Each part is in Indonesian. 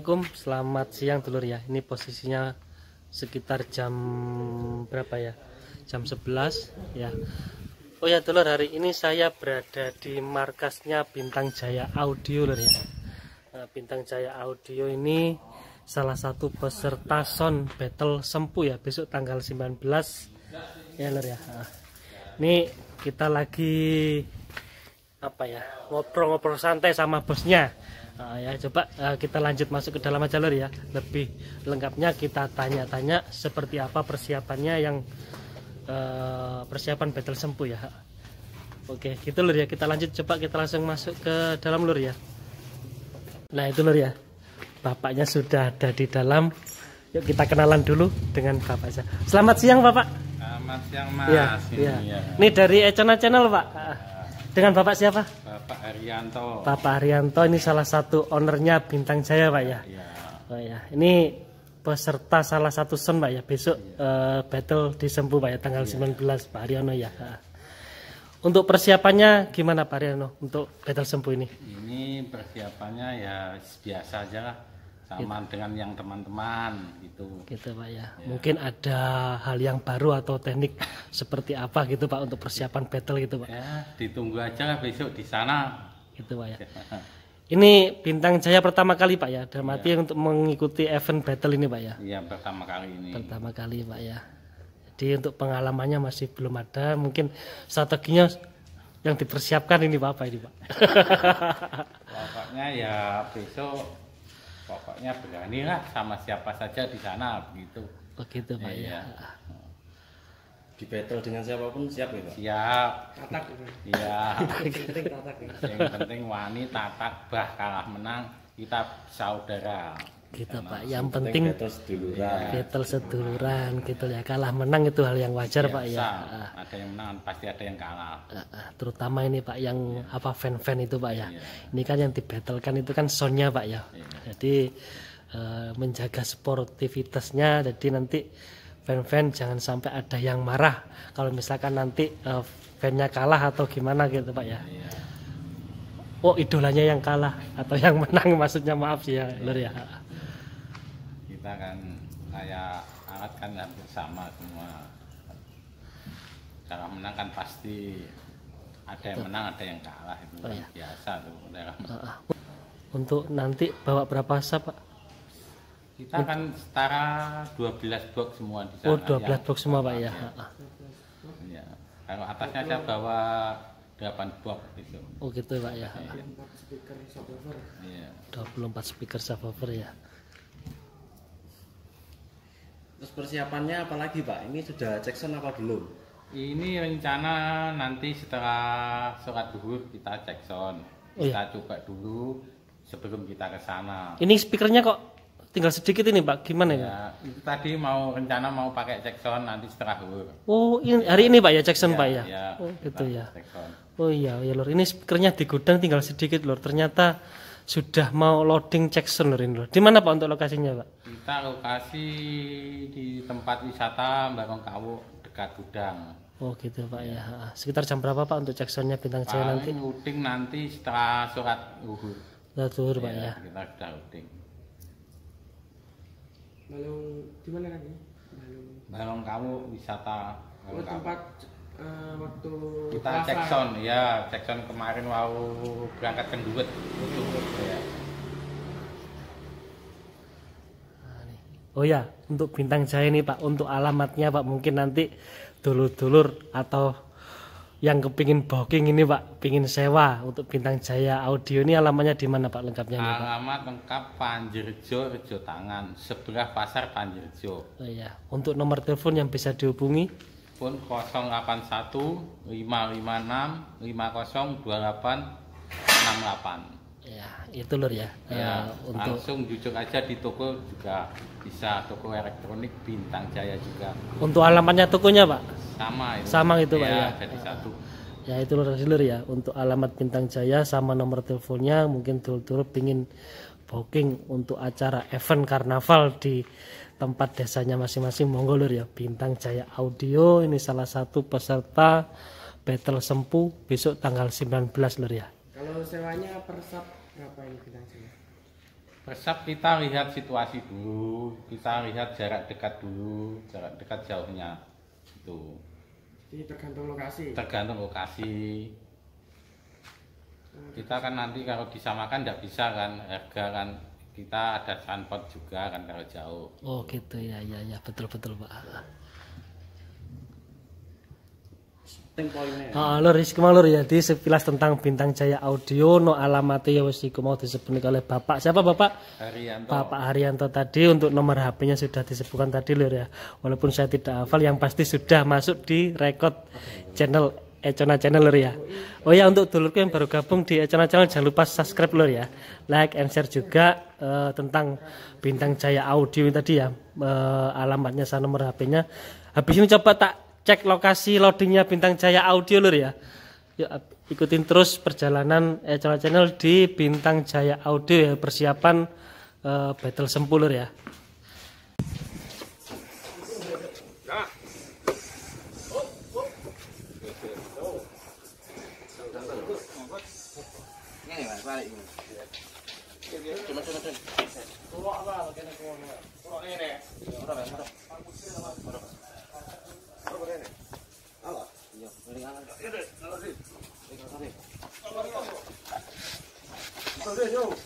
Assalamualaikum, selamat siang dulur ya. Ini posisinya sekitar jam berapa ya? Jam 11 ya. Oh ya dulur, hari ini saya berada di markasnya Bintang Jaya Audio lur ya. Nah, Bintang Jaya Audio ini salah satu peserta Son Battle Sempu ya, besok tanggal 19 ya lur ya. Nah, ini kita lagi apa ya ngobrol-ngobrol santai sama bosnya Nah, ya coba uh, kita lanjut masuk ke dalam aja lur ya. Lebih lengkapnya kita tanya-tanya seperti apa persiapannya yang uh, persiapan battle sempu ya. Oke, gitu lur ya. Kita lanjut coba kita langsung masuk ke dalam lur ya. Nah, itu lur ya. Bapaknya sudah ada di dalam. Yuk kita kenalan dulu dengan bapak saya. Selamat siang, Bapak. Selamat siang, Mas. Iya, Ini iya. ya. Ini dari Econa Channel, Pak. Dengan Bapak siapa? Bapak Arianto. Bapak Haryanto ini salah satu ownernya Bintang Jaya, Pak ya. Ya, Oh ya, ini peserta salah satu son Pak ya. Besok eh, battle di Sempu Pak ya tanggal 19 Pak Haryono ya. Ha. Untuk persiapannya gimana Pak Haryono untuk battle Sempu ini? ini persiapannya ya biasa aja lah. Sama dengan yang teman-teman gitu. Gitu Pak ya. Mungkin ada hal yang baru atau teknik seperti apa gitu Pak untuk persiapan battle gitu Pak. Ya, ditunggu aja lah besok di sana. Gitu Pak ya. Ini Bintang Jaya pertama kali Pak ya. Dalam arti untuk mengikuti event battle ini Pak ya. Iya, pertama kali ini. pertama kali pak ya jadi untuk pengalamannya masih belum ada mungkin strateginya yang dipersiapkan ini pak apa ini pak Pokoknya ya besok pokoknya berani lah sama siapa saja di sana begitu. begitu pak ya Iya. di battle dengan siapa pun siap ya pak Siap. tatak Iya. penting tatak ya. yang penting wani tatak bah kalah menang kita saudara gitu pak. Yang penting battle seduluran gitu ya. Kalah menang itu hal yang wajar pak ya. Biasa, ada yang menang pasti ada yang kalah. Ah, ah, terutama ini pak yang apa fan-fan itu pak ya. Iya. ini kan yang dibattlekan itu kan soundnya pak ya. Iya. jadi eh, menjaga sportivitasnya. Jadi nanti fan-fan jangan sampai ada yang marah kalau misalkan nanti eh, fannya kalah atau gimana gitu pak ya. Iya. oh idolanya yang kalah atau yang menang maksudnya maaf sih ya lur ya kita kan kayak alat kan hampir sama semua. Cara menang kan pasti ada yang menang ada yang kalah itu Oh, iya. biasa tuh dalam untuk nanti bawa berapa sah pak? Kita kan setara 12 box semua di sana oh 12 yang- box semua pak ya? Iya. Ah. Iya. kalau atasnya saya bawa 8 box gitu. Oh gitu pak ya? Ah. empat speaker subwoofer iya. 24 speaker subwoofer ya terus persiapannya apa lagi pak ini sudah cek sound apa belum Ini rencana nanti setelah sholat duhur kita cek sound. Oh, iya. Kita coba dulu sebelum kita ke sana. Ini speakernya kok tinggal sedikit ini Pak, gimana ya? Ya, itu tadi mau rencana mau pakai cek sound nanti setelah duhur. Oh, ini, hari ini Pak ya Jackson Pak ya? Ya, Oh, gitu ya. Oh iya, ya Lur. Ini speakernya di gudang tinggal sedikit Lur. Ternyata sudah mau loading Jackson Lur ini Lur. Di mana Pak untuk lokasinya Pak? Kita lokasi di tempat wisata Barong Kawu dekat gudang. Oh gitu Pak ya. Ah, Sekitar jam berapa Pak untuk Jacksonnya Bintang Jaya nanti? Paling uting nanti setelah sholat duhur. Sudah turun Pak ya. Kita sudah uting. balung di mana lagi balung Barong Kawu wisata oh Barong Kawu. tempat eh, waktu kita cek sound ya cek sound kemarin mau berangkat ke Duet ya. Oh ya, untuk Bintang Jaya ini Pak, untuk alamatnya Pak mungkin nanti dulur-dulur atau yang kepingin booking ini Pak, pingin sewa untuk Bintang Jaya Audio ini alamatnya di mana Pak lengkapnya ini Pak? alamat lengkap Panjerjo Rejo Tangan sebelah pasar Panjerjo Oh iya, untuk nomor telepon yang bisa dihubungi pun 081 556 50 28 68 ya itu lur ya. ya Eh, untuk langsung jujuk aja di toko juga bisa toko elektronik Bintang Jaya juga untuk alamatnya tokonya Pak. sama itu Sama gitu, Pak, ya? jadi satu Ya itu lur lur ya, untuk alamat Bintang Jaya sama nomor teleponnya mungkin dulur-dulur pingin booking untuk acara event karnaval di tempat desanya masing-masing monggo lur ya Bintang Jaya Audio ini salah satu peserta Battle Sempu besok tanggal 19 lur ya kalau sewanya per sub berapa ini bintang jaya Resep kita lihat situasi dulu, kita lihat jarak dekat dulu, jarak dekat jauhnya. Itu Jadi tergantung lokasi. tergantung lokasi. Kita kan nanti kalau disamakan tidak bisa kan, harga kan kita ada transport juga kan kalau jauh. Oh gitu ya ya ya betul betul pak. Ting poinnya. Ah, lur iki mau lur ya, di sekilas tentang Bintang Jaya Audio no alamatnya ya wis iku mau disebut oleh Bapak. Siapa Bapak? Haryanto. Bapak Haryanto tadi untuk nomor HP-nya sudah disebutkan tadi lur ya. Walaupun saya tidak hafal yang pasti sudah masuk di record channel Econa Channel lur ya. Oh ya untuk dulurku yang baru gabung di Econa Channel jangan lupa subscribe lur ya. Like and share juga eh, tentang Bintang Jaya Audio ini tadi ya. Eh, alamatnya sama nomor HP-nya. Habis ini coba tak cek lokasi loadingnya Bintang Jaya Audio lur ya. Yuk ikutin terus perjalanan Econa Channel di Bintang Jaya Audio ya persiapan eh, battle sempulur ya. Yeah, yo.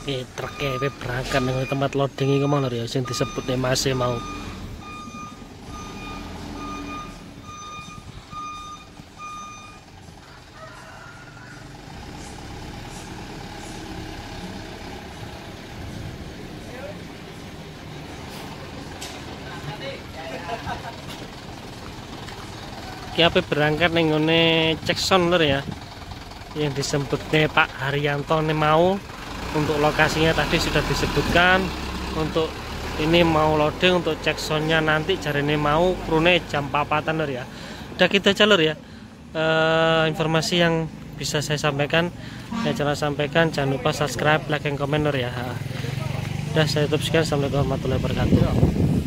Oke, truknya wis berangkat dengan tempat loading mau lur ya sing disebut nih masih mau. Ki ape berangkat ning ngene Cekson lur ya. Yang disebutnya Pak Haryanto nih mau untuk lokasinya tadi sudah disebutkan untuk ini mau loading untuk cek soundnya nanti cari ini mau krune jam papatan lur ya? Udah kita jalur ya? Eh, informasi yang bisa saya sampaikan ya jangan sampaikan jangan lupa subscribe like and comment lur ya? Udah saya tutup sekian. Assalamualaikum warahmatullahi wabarakatuh